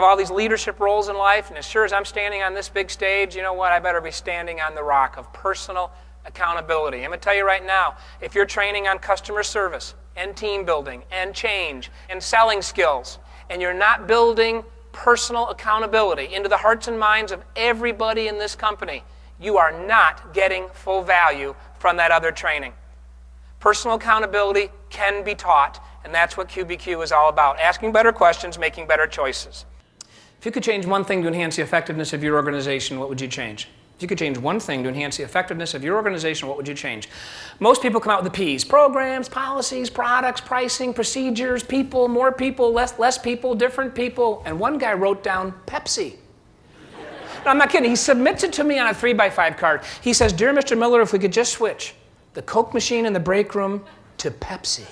Have all these leadership roles in life, and as sure as I'm standing on this big stage, you know what? I better be standing on the rock of personal accountability. I'm going to tell you right now if you're training on customer service and team building and change and selling skills, and you're not building personal accountability into the hearts and minds of everybody in this company, you are not getting full value from that other training. Personal accountability can be taught, and that's what QBQ is all about asking better questions, making better choices. If you could change one thing to enhance the effectiveness of your organization, what would you change? If you could change one thing to enhance the effectiveness of your organization, what would you change? Most people come out with the P's programs, policies, products, pricing, procedures, people, more people, less, less people, different people. And one guy wrote down Pepsi. I'm not kidding. He submits it to me on a three by five card. He says, Dear Mr. Miller, if we could just switch the Coke machine in the break room to Pepsi,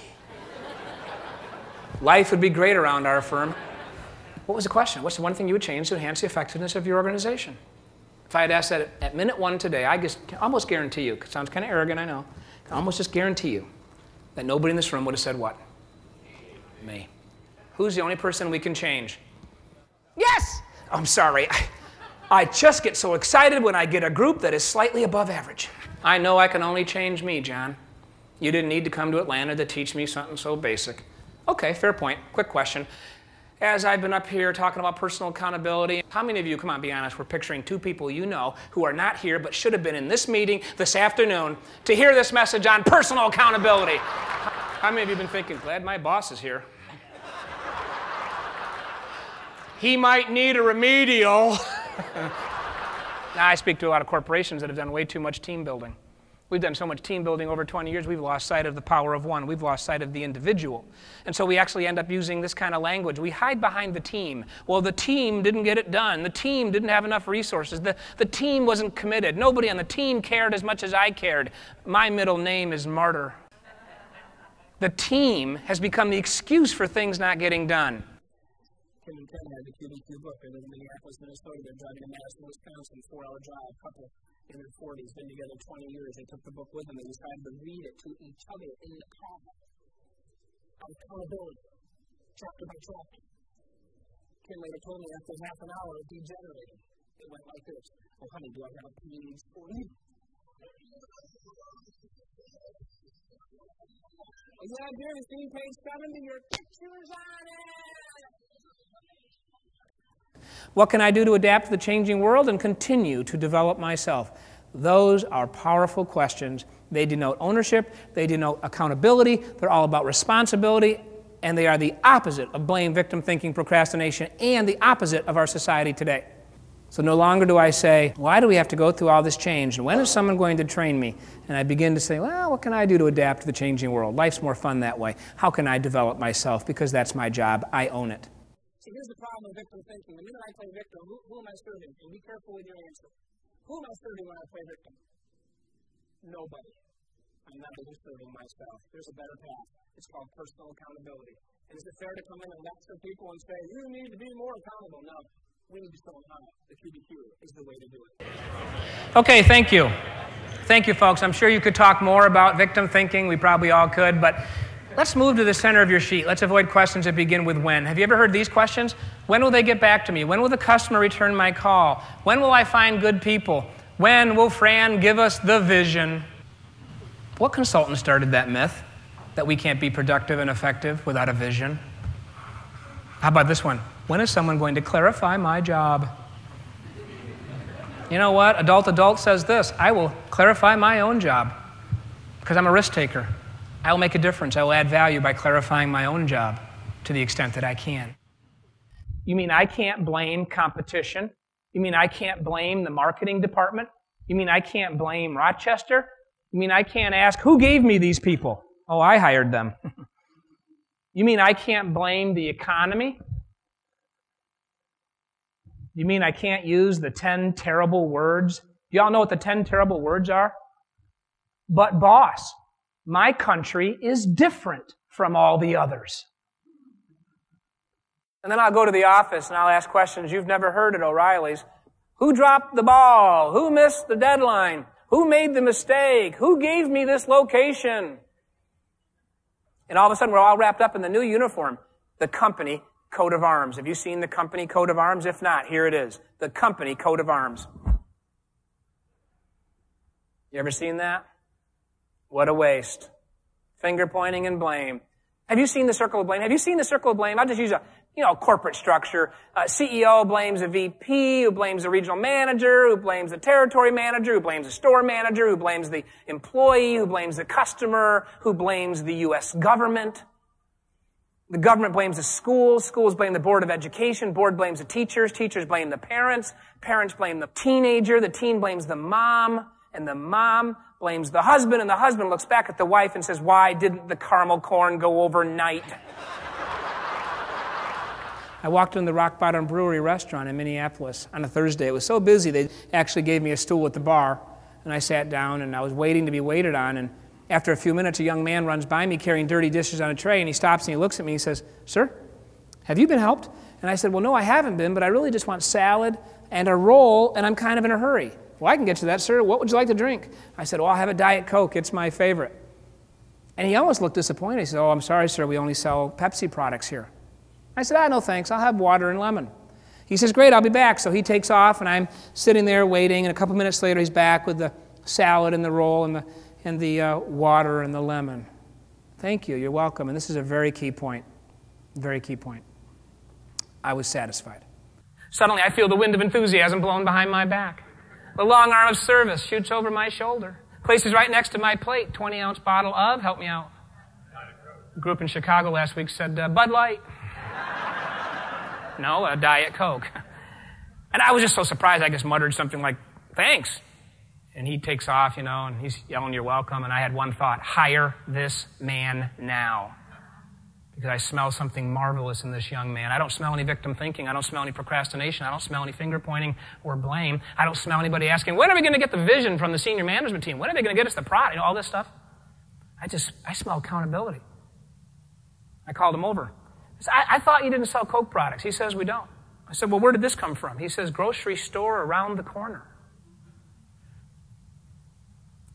life would be great around our firm. What was the question? What's the one thing you would change to enhance the effectiveness of your organization? If I had asked that at minute one today, I just almost guarantee you, it sounds kind of arrogant, I know, I almost just guarantee you that nobody in this room would have said what? Me. Who's the only person we can change? Yes! I'm sorry. I, I just get so excited when I get a group that is slightly above average. I know I can only change me, John. You didn't need to come to Atlanta to teach me something so basic. Okay, fair point. Quick question as I've been up here talking about personal accountability, how many of you, come on, be honest, we're picturing two people you know who are not here but should have been in this meeting this afternoon to hear this message on personal accountability? How many of you have been thinking, glad my boss is here? he might need a remedial. now, I speak to a lot of corporations that have done way too much team building. We've done so much team building over 20 years, we've lost sight of the power of one. We've lost sight of the individual. And so we actually end up using this kind of language. We hide behind the team. Well, the team didn't get it done. The team didn't have enough resources. The, the team wasn't committed. Nobody on the team cared as much as I cared. My middle name is Martyr. The team has become the excuse for things not getting done. Kim and Ken had the QBQ book. They live in Minneapolis, Minnesota. They're driving to Madison, Wisconsin, four-hour drive, couple in their 40s, been together 20 years. They took the book with them. They decided to read it to each other in the car. Accountability, chapter by chapter. Kim later told me after half an hour it degenerated. It went like this. Oh, honey, do I have a page for you? Yeah, you see page 70? Your picture's on it! What can I do to adapt to the changing world and continue to develop myself? Those are powerful questions. They denote ownership, they denote accountability, they're all about responsibility, and they are the opposite of blame, victim thinking, procrastination, and the opposite of our society today. So no longer do I say, why do we have to go through all this change? And when is someone going to train me? And I begin to say, well, what can I do to adapt to the changing world? Life's more fun that way. How can I develop myself? Because that's my job. I own it. Here's the problem with victim thinking. The minute I play victim, who, who am I serving? And be careful with your answer. Who am I serving when I play victim? Nobody. I'm not even serving myself. There's a better path. It's called personal accountability. And is it fair to come in and lecture people and say, you need to be more accountable? No. We need to show them how. The QBQ is the way to do it. Okay, thank you. Thank you, folks. I'm sure you could talk more about victim thinking. We probably all could, but Let's move to the center of your sheet. Let's avoid questions that begin with when. Have you ever heard these questions? When will they get back to me? When will the customer return my call? When will I find good people? When will Fran give us the vision? What consultant started that myth that we can't be productive and effective without a vision? How about this one? When is someone going to clarify my job? You know what? Adult Adult says this I will clarify my own job because I'm a risk taker. I will make a difference. I will add value by clarifying my own job to the extent that I can. You mean I can't blame competition? You mean I can't blame the marketing department? You mean I can't blame Rochester? You mean I can't ask, who gave me these people? Oh, I hired them. you mean I can't blame the economy? You mean I can't use the 10 terrible words? Y'all know what the 10 terrible words are? But boss my country is different from all the others. And then I'll go to the office and I'll ask questions you've never heard at O'Reilly's. Who dropped the ball? Who missed the deadline? Who made the mistake? Who gave me this location? And all of a sudden we're all wrapped up in the new uniform. The company coat of arms. Have you seen the company coat of arms? If not, here it is. The company coat of arms. You ever seen that? What a waste. Finger pointing and blame. Have you seen the circle of blame? Have you seen the circle of blame? I'll just use a, you know, corporate structure. Uh, CEO blames a VP, who blames the regional manager, who blames the territory manager, who blames the store manager, who blames the employee, who blames the customer, who blames the U.S. government. The government blames the schools. Schools blame the Board of Education. Board blames the teachers. Teachers blame the parents. Parents blame the teenager. The teen blames the mom. And the mom blames the husband. And the husband looks back at the wife and says, why didn't the caramel corn go overnight? I walked in the Rock Bottom Brewery restaurant in Minneapolis on a Thursday. It was so busy, they actually gave me a stool at the bar. And I sat down and I was waiting to be waited on. And after a few minutes, a young man runs by me carrying dirty dishes on a tray, and he stops and he looks at me and he says, Sir, have you been helped? And I said, Well, no, I haven't been, but I really just want salad and a roll, and I'm kind of in a hurry. Well, I can get you that, sir. What would you like to drink? I said, Well, I'll have a Diet Coke. It's my favorite. And he almost looked disappointed. He said, Oh, I'm sorry, sir. We only sell Pepsi products here. I said, Ah, no thanks. I'll have water and lemon. He says, Great, I'll be back. So he takes off, and I'm sitting there waiting, and a couple minutes later, he's back with the salad and the roll and the and the uh, water and the lemon. Thank you, you're welcome. And this is a very key point. Very key point. I was satisfied. Suddenly, I feel the wind of enthusiasm blowing behind my back. The long arm of service shoots over my shoulder, places right next to my plate, 20 ounce bottle of, help me out. A group in Chicago last week said, uh, Bud Light. no, a Diet Coke. And I was just so surprised, I just muttered something like, thanks and he takes off, you know, and he's yelling, You're welcome. And I had one thought hire this man now. Because I smell something marvelous in this young man. I don't smell any victim thinking. I don't smell any procrastination. I don't smell any finger pointing or blame. I don't smell anybody asking, When are we going to get the vision from the senior management team? When are they going to get us the product? You know, all this stuff. I just, I smell accountability. I called him over. I, said, I, I thought you didn't sell Coke products. He says, We don't. I said, Well, where did this come from? He says, Grocery store around the corner.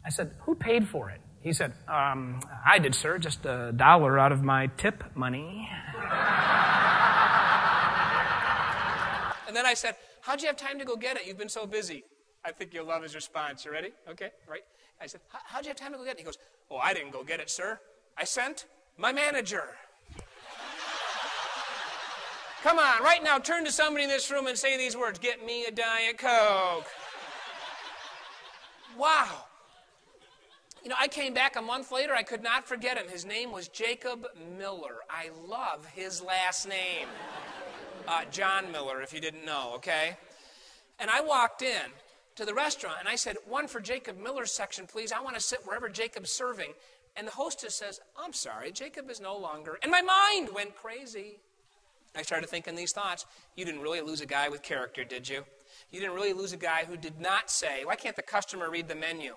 I said, Who paid for it? He said, um, I did, sir, just a dollar out of my tip money. and then I said, How'd you have time to go get it? You've been so busy. I think you'll love his response. You ready? Okay, right? I said, How'd you have time to go get it? He goes, Oh, I didn't go get it, sir. I sent my manager. Come on, right now, turn to somebody in this room and say these words Get me a Diet Coke. Wow. You know, I came back a month later. I could not forget him. His name was Jacob Miller. I love his last name. Uh, John Miller, if you didn't know, okay? And I walked in to the restaurant and I said, One for Jacob Miller's section, please. I want to sit wherever Jacob's serving. And the hostess says, I'm sorry, Jacob is no longer. And my mind went crazy. I started thinking these thoughts. You didn't really lose a guy with character, did you? You didn't really lose a guy who did not say, Why can't the customer read the menu?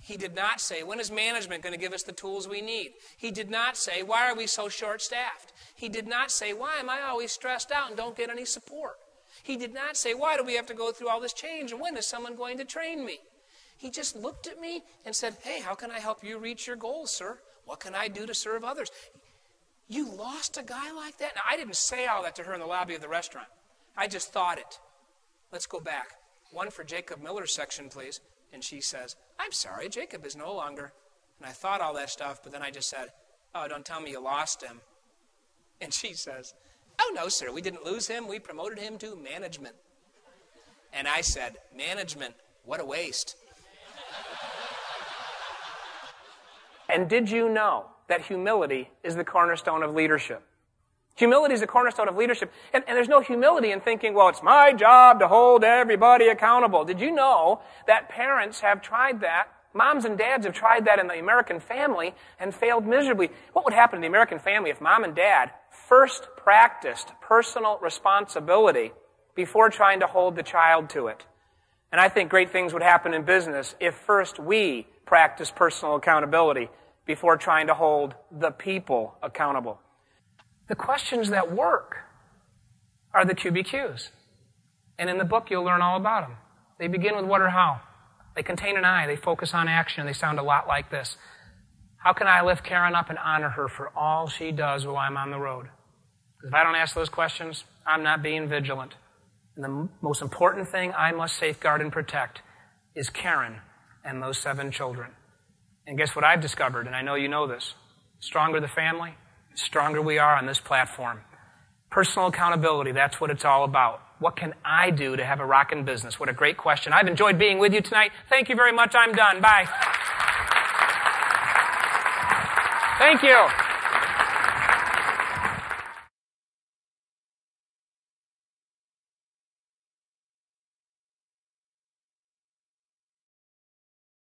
He did not say, When is management going to give us the tools we need? He did not say, Why are we so short staffed? He did not say, Why am I always stressed out and don't get any support? He did not say, Why do we have to go through all this change and when is someone going to train me? He just looked at me and said, Hey, how can I help you reach your goals, sir? What can I do to serve others? You lost a guy like that? Now, I didn't say all that to her in the lobby of the restaurant. I just thought it. Let's go back. One for Jacob Miller's section, please. And she says, I'm sorry, Jacob is no longer. And I thought all that stuff, but then I just said, Oh, don't tell me you lost him. And she says, Oh, no, sir, we didn't lose him. We promoted him to management. And I said, Management, what a waste. and did you know that humility is the cornerstone of leadership? Humility is the cornerstone of leadership. And, and, there's no humility in thinking, well, it's my job to hold everybody accountable. Did you know that parents have tried that? Moms and dads have tried that in the American family and failed miserably. What would happen in the American family if mom and dad first practiced personal responsibility before trying to hold the child to it? And I think great things would happen in business if first we practice personal accountability before trying to hold the people accountable. The questions that work are the QBQs. And in the book, you'll learn all about them. They begin with what or how. They contain an I. They focus on action. They sound a lot like this. How can I lift Karen up and honor her for all she does while I'm on the road? Because if I don't ask those questions, I'm not being vigilant. And the most important thing I must safeguard and protect is Karen and those seven children. And guess what I've discovered, and I know you know this stronger the family, stronger we are on this platform. Personal accountability, that's what it's all about. What can I do to have a rockin' business? What a great question. I've enjoyed being with you tonight. Thank you very much. I'm done. Bye. Thank you.